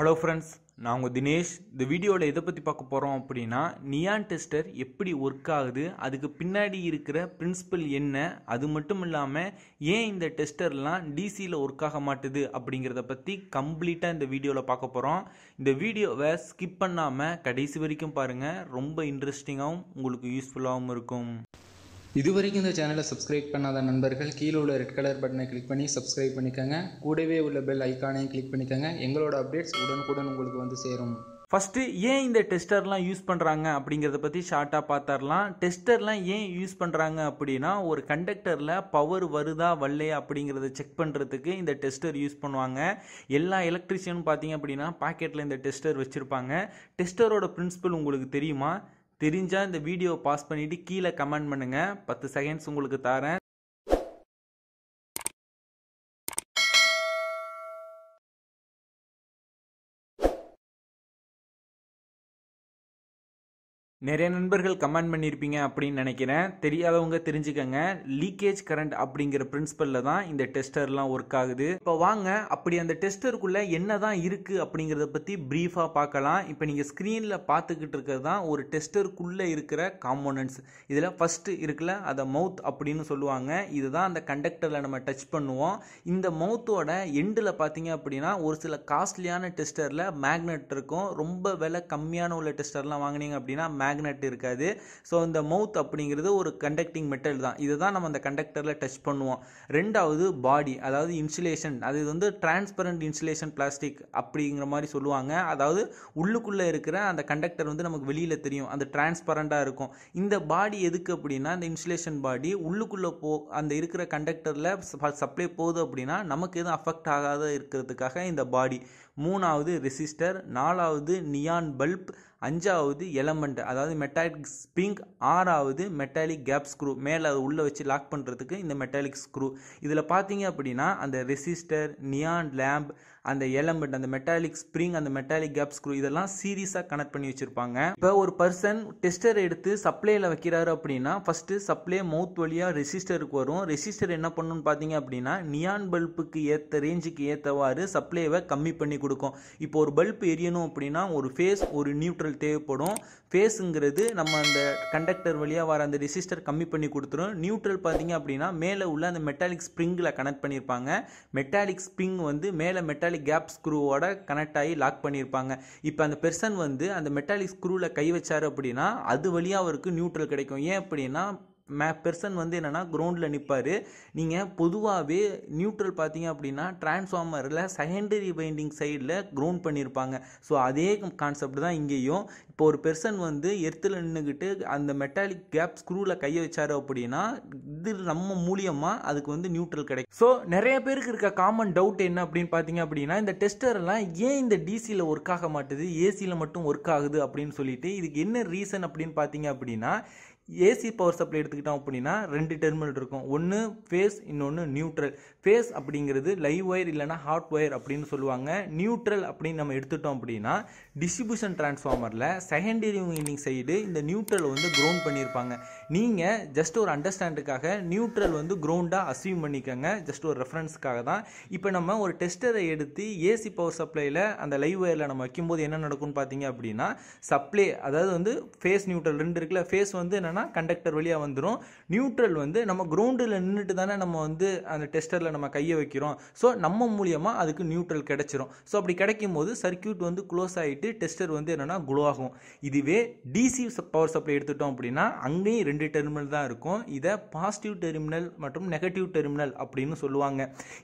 Hello friends நான் உங்கள் தினேஷ். இந்த வீடியோவில் எதை பற்றி பார்க்க போகிறோம் அப்படின்னா நியான் டெஸ்டர் எப்படி ஒர்க் ஆகுது அதுக்கு பின்னாடி இருக்கிற பிரின்சிபல் என்ன அது மட்டும் இல்லாமல் ஏன் இந்த டெஸ்டர்லாம் டிசியில் ஒர்க் ஆக மாட்டுது அப்படிங்கிறத பற்றி கம்ப்ளீட்டாக இந்த வீடியோவில் பார்க்க போகிறோம் இந்த வீடியோவை ஸ்கிப் பண்ணாமல் கடைசி வரைக்கும் பாருங்கள் ரொம்ப இன்ட்ரெஸ்டிங்காகவும் உங்களுக்கு யூஸ்ஃபுல்லாகவும் இருக்கும். இதுவரைக்கும் இந்த சேனலை சப்ஸ்கிரைப் பண்ணாத நண்பர்கள் கீழே உள்ள ரெட் கலர் பட்டனை கிளிக் பண்ணி சப்ஸ்கிரைப் பண்ணிக்கோங்க. கூடவே உள்ள பெல் ஐக்கானையும் கிளிக் பண்ணிக்கோங்க. எங்களோட அப்டேட்ஸ் உடனுக்குடன் உங்களுக்கு வந்து சேரும். ஃபஸ்ட்டு ஏன் இந்த டெஸ்டர்லாம் யூஸ் பண்ணுறாங்க அப்படிங்கிறத பற்றி ஷார்ட்டாக பார்த்துடலாம். டெஸ்டர்லாம் ஏன் யூஸ் பண்ணுறாங்க அப்படின்னா ஒரு கண்டக்டரில் பவர் வருதா வரலையா அப்படிங்கிறத செக் பண்ணுறதுக்கு இந்த டெஸ்டர் யூஸ் பண்ணுவாங்க. எல்லா எலக்ட்ரிஷியனும் பார்த்தீங்க அப்படின்னா பாக்கெட்டில் இந்த டெஸ்டர் வச்சுருப்பாங்க. டெஸ்டரோட பிரின்சிபல் உங்களுக்கு தெரியுமா? தெரிஞ்சால் இந்த வீடியோ பாஸ் பண்ணிவிட்டு கீழே கமெண்ட் பண்ணுங்கள் பத்து செகண்ட்ஸ் உங்களுக்கு தரேன் நிறைய நண்பர்கள் கமெண்ட் பண்ணியிருப்பீங்க அப்படின்னு நினைக்கிறேன். தெரியாதவங்க தெரிஞ்சுக்கங்க. லீக்கேஜ் கரண்ட் அப்படிங்கிற பிரின்சிபலில் தான் இந்த டெஸ்டர்லாம் ஒர்க் ஆகுது. இப்போ வாங்க அப்படி அந்த டெஸ்டருக்குள்ளே என்ன தான் இருக்குது அப்படிங்கிறத பற்றி ப்ரீஃபாக பார்க்கலாம். இப்போ நீங்கள் ஸ்க்ரீனில் பார்த்துக்கிட்டு இருக்கிறது தான் ஒரு டெஸ்டருக்குள்ளே இருக்கிற காம்போனன்ட்ஸ் இதில் ஃபஸ்ட்டு இருக்குல்ல அதை மவுத் அப்படின்னு சொல்லுவாங்க. இதுதான் அந்த கண்டக்டரில் நம்ம டச் பண்ணுவோம். இந்த மவுத்தோட எண்டில் பார்த்தீங்க அப்படின்னா ஒரு சில காஸ்ட்லியான டெஸ்டரில் மேக்னெட் இருக்கும். ரொம்ப விலை கம்மியான உள்ள டெஸ்டர்லாம் வாங்கினீங்க அப்படின்னா மேக்னெட் இருக்காது. ஸோ இந்த மவுத் அப்படிங்கிறது ஒரு கண்டக்டிங் மெட்டல் தான். இதை தான் நம்ம அந்த கண்டக்டரில் டச் பண்ணுவோம். ரெண்டாவது பாடி அதாவது இன்சுலேஷன் அது வந்து டிரான்ஸ்பரண்ட் இன்சுலேஷன் பிளாஸ்டிக் அப்படிங்கிற மாதிரி சொல்லுவாங்க. அதாவது உள்ளுக்குள்ளே இருக்கிற அந்த கண்டக்டர் வந்து நமக்கு வெளியில் தெரியும். அந்த டிரான்ஸ்பரண்ட்டாக இருக்கும். இந்த பாடி எதுக்கு அப்படின்னா இந்த இன்சுலேஷன் பாடி உள்ளுக்குள்ளே போ அந்த இருக்கிற கண்டக்டரில் சப்ளை போகுது அப்படின்னா நமக்கு எதுவும் அஃபெக்ட் ஆகாத இருக்கிறதுக்காக இந்த பாடி மூணாவது ரெசிஸ்டர் நாலாவது நியான் பல்ப் அஞ்சாவது எலமெண்ட் அதாவது மெட்டாலிக் ஸ்ப்ரிங் ஆறாவது மெட்டாலிக் கேப் ஸ்க்ரூ மேலே அதை உள்ளே வச்சு லாக் பண்ணுறதுக்கு இந்த மெட்டாலிக் ஸ்க்ரூ இதில் பார்த்தீங்க அப்படின்னா அந்த ரெசிஸ்டர் நியான் லேம்ப் அந்த எலமெண்ட் அந்த மெட்டாலிக் ஸ்ப்ரிங் அந்த மெட்டாலிக் கேப் ஸ்க்ரூ இதெல்லாம் சீரியஸாக கனெக்ட் பண்ணி வச்சுருப்பாங்க. இப்போ ஒரு பர்சன் டெஸ்டர் எடுத்து சப்ளையில் வைக்கிறாரு அப்படின்னா ஃபஸ்ட்டு சப்ளை மவுத் வழியாக ரெசிஸ்டருக்கு வரும். ரெசிஸ்டர் என்ன பண்ணணும்னு பார்த்தீங்க அப்படின்னா நியான் பல்புக்கு ஏற்ற ரேஞ்சுக்கு ஏற்றவாறு சப்ளைவை கம்மி பண்ணி கொடுக்கும். இப்போ ஒரு பல்ப் எரியணும் அப்படின்னா ஒரு ஃபேஸ் ஒரு நியூட்ரல் தேவைப்படும். ஃபேஸுங்கிறது நம்ம அந்த கண்டக்டர் வழியாக வர அந்த ரெசிஸ்டர் கம்மி பண்ணி கொடுத்துரும். நியூட்ரல் பார்த்தீங்க அப்படின்னா மேலே உள்ள அந்த மெட்டாலிக் ஸ்ப்ரிங்கில் கனெக்ட் பண்ணியிருப்பாங்க மெட்டாலிக் ஸ்ப்ரிங் வந்து மேலே மெட்டாலிக் கேப் ஸ்க்ரூவோட கனெக்ட் ஆகி லாக் பண்ணியிருப்பாங்க. இப்போ அந்த பெர்சன் வந்து அந்த மெட்டாலிக் ஸ்க்ரூவில் கை வச்சார் அப்படின்னா அது வழியாக அவருக்கு நியூட்ரல் கிடைக்கும். ஏன் அப்படின்னா மே பெர்சன் வந்து என்னென்னா கிரவுண்டில் நிற்பார் நீங்கள் பொதுவாகவே நியூட்ரல் பார்த்தீங்க அப்படின்னா டிரான்ஸ்ஃபார்மரில் செகண்டரி பைண்டிங் சைடில் கிரவுண்ட் பண்ணியிருப்பாங்க ஸோ அதே கான்செப்ட் தான் இங்கேயும். இப்போ ஒரு பெர்சன் வந்து எர்த்தில் நின்றுக்கிட்டு அந்த மெட்டாலிக் கேப் ஸ்க்ரூவில் கையை வச்சார் அப்படின்னா இது நம்ம மூலியமாக அதுக்கு வந்து நியூட்ரல் கிடைக்கும். ஸோ நிறைய பேருக்கு இருக்க காமன் டவுட் என்ன அப்படின்னு பார்த்தீங்க அப்படின்னா இந்த டெஸ்டர்லாம் ஏன் இந்த டிசியில் ஒர்க் ஆக மாட்டுது? ஏசியில் மட்டும் ஒர்க் ஆகுது அப்படின்னு சொல்லிட்டு இதுக்கு என்ன ரீசன் அப்படின்னு பார்த்தீங்க அப்படின்னா ஏசி பவர் சப்ளை எடுத்துக்கிட்டோம் அப்படின்னா ரெண்டு டெர்மினல் இருக்கும். ஒன்று ஃபேஸ் இன்னொன்று நியூட்ரல் ஃபேஸ் அப்படிங்கிறது லைவ் ஒயர் இல்லைனா ஹாட் ஒயர் அப்படின்னு சொல்லுவாங்க. நியூட்ரல் அப்படின்னு நம்ம எடுத்துட்டோம் அப்படின்னா டிஸ்ட்ரிபியூஷன் டிரான்ஸ்ஃபார்மரில் செகண்டரி வைண்டிங் சைடு இந்த நியூட்ரல் வந்து க்ரௌண்ட் பண்ணியிருப்பாங்க. நீங்கள் ஜஸ்ட் ஒரு அண்டர்ஸ்டாண்டுக்காக நியூட்ரல் வந்து க்ரௌண்டாக அசீவ் பண்ணிக்கோங்க. ஜஸ்ட் ஒரு ரெஃபரன்ஸுக்காக தான். இப்போ நம்ம ஒரு டெஸ்டரை எடுத்து ஏசி பவர் சப்ளையில் அந்த லைவ் ஒயரில் நம்ம வைக்கும்போது என்ன நடக்கும்னு பார்த்தீங்க அப்படின்னா சப்ளை அதாவது வந்து ஃபேஸ் நியூட்ரல் ரெண்டு இருக்குல்ல ஃபேஸ் வந்து என்னென்னா என்னன்னா கண்டக்டர் வழியாக வந்துடும் நியூட்ரல் வந்து நம்ம கிரவுண்டில் நின்றுட்டு தானே நம்ம வந்து அந்த டெஸ்டரில் நம்ம கையை வைக்கிறோம். ஸோ நம்ம மூலியமாக அதுக்கு நியூட்ரல் கிடச்சிரும். ஸோ அப்படி கிடைக்கும் போது சர்க்கியூட் வந்து க்ளோஸ் ஆகிட்டு டெஸ்டர் வந்து என்னென்னா குளோ ஆகும். இதுவே டிசி பவர் சப்ளை எடுத்துட்டோம் அப்படின்னா அங்கேயும் ரெண்டு டெர்மினல் தான் இருக்கும். இதை பாசிட்டிவ் டெர்மினல் மற்றும் நெகட்டிவ் டெர்மினல் அப்படின்னு சொல்லுவாங்க.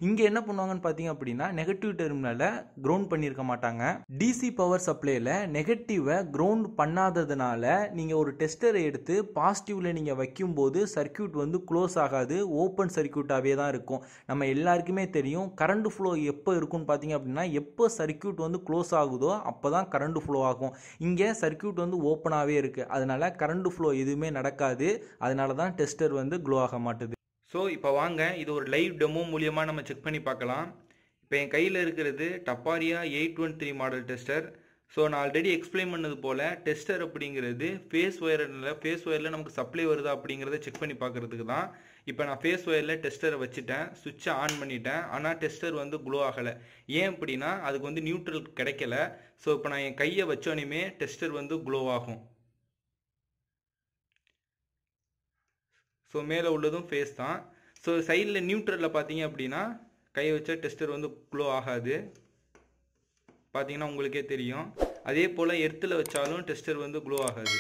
இங்கே என்ன பண்ணுவாங்கன்னு பார்த்தீங்க அப்படின்னா நெகட்டிவ் டெர்மினலை கிரவுண்ட் பண்ணியிருக்க மாட்டாங்க. டிசி பவர் சப்ளையில் நெகட்டிவை கிரவுண்ட் பண்ணாததுனால நீங்கள் ஒரு டெஸ்டரை எடுத்து பா பாசிட்டிவில் நீங்கள் வைக்கும்போது சர்க்கியூட் வந்து க்ளோஸ் ஆகாது ஓப்பன் சர்க்கியூட்டாகவே தான் இருக்கும். நம்ம எல்லாருக்குமே தெரியும் கரண்ட் ஃப்ளோ எப்போ இருக்கும்னு பார்த்தீங்க அப்படின்னா எப்போ சர்க்கியூட் வந்து க்ளோஸ் ஆகுதோ அப்போ தான் கரண்ட் ஃப்ளோ ஆகும். இங்கே சர்க்கியூட் வந்து ஓப்பனாகவே இருக்குது அதனால் கரண்ட் ஃப்ளோ எதுவுமே நடக்காது. அதனால தான் டெஸ்டர் வந்து க்ளோ ஆக மாட்டுது. ஸோ இப்போ வாங்க இது ஒரு லைவ் டெமோ மூலியமாக நம்ம செக் பண்ணி பார்க்கலாம். இப்போ என் கையில் இருக்கிறது Taparia eight one three model tester so நான் ஆல்ரெடி எக்ஸ்பிளைன் பண்ணது போல் டெஸ்டர் அப்படிங்கிறது ஃபேஸ் ஒயரில் ஃபேஸ் ஒயரில் நமக்கு சப்ளை வருதா அப்படிங்கிறத செக் பண்ணி பார்க்குறதுக்கு தான். இப்போ நான் ஃபேஸ் ஒயரில் டெஸ்டரை வச்சுட்டேன் சுவிட்சை ஆன் பண்ணிட்டேன். ஆனால் டெஸ்டர் வந்து க்ளோ ஆகலை. ஏன் அப்படின்னா அதுக்கு வந்து நியூட்ரல் கிடைக்கல. ஸோ இப்போ நான் என் கையை வச்சோனையுமே டெஸ்டர் வந்து க்ளோ ஆகும். ஸோ மேலே உள்ளதும் ஃபேஸ் தான். ஸோ சைடில் நியூட்ரலில் பார்த்தீங்க அப்படின்னா கையை வச்சா டெஸ்டர் வந்து க்ளோ ஆகாது. பார்த்தீங்கன்னா உங்களுக்கே தெரியும். அதே போல் எர்த்தில் வச்சாலும் டெஸ்டர் வந்து க்ளோ ஆகாது.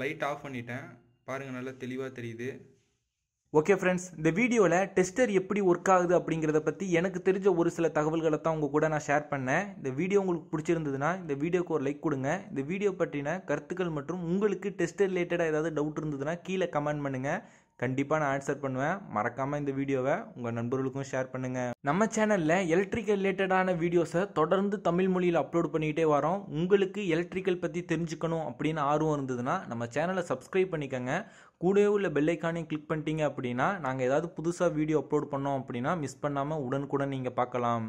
லைட் ஆஃப் பண்ணிட்டேன். பாருங்கள் நல்லா தெளிவாக தெரியுது. ஓகே ஃப்ரெண்ட்ஸ் இந்த வீடியோவில் டெஸ்டர் எப்படி ஒர்க் ஆகுது அப்படிங்கிறத பற்றி எனக்கு தெரிஞ்ச ஒரு சில தகவல்களை தான் உங்கள் கூட நான் ஷேர் பண்ணேன். இந்த வீடியோ உங்களுக்கு பிடிச்சிருந்ததுன்னா இந்த வீடியோக்கு ஒரு லைக் கொடுங்க. இந்த வீடியோ பற்றின கருத்துக்கள் மற்றும் உங்களுக்கு டெஸ்டர் ரிலேட்டடாக ஏதாவது டவுட் இருந்ததுன்னா கீழே கமெண்ட் பண்ணுங்கள் கண்டிப்பாக நான் ஆன்சர் பண்ணுவேன். மறக்காமல் இந்த வீடியோவை உங்கள் நண்பர்களுக்கும் ஷேர் பண்ணுங்கள் நம்ம சேனலில் எலக்ட்ரிக்கல் ரிலேட்டடான வீடியோஸை தொடர்ந்து தமிழ் மொழியில் அப்லோட் பண்ணிக்கிட்டே வரோம். உங்களுக்கு எலக்ட்ரிக்கல் பற்றி தெரிஞ்சுக்கணும் அப்படின்னு ஆர்வம் இருந்ததுன்னா நம்ம சேனலை சப்ஸ்கிரைப் பண்ணிக்கோங்க. கூடவே உள்ள பெல்லைக்கானையும் கிளிக் பண்ணிட்டீங்க அப்படின்னா நாங்கள் ஏதாவது புதுசாக வீடியோ அப்லோட் பண்ணோம் அப்படின்னா மிஸ் பண்ணாமல் உடனுக்குடன் நீங்கள் பார்க்கலாம்.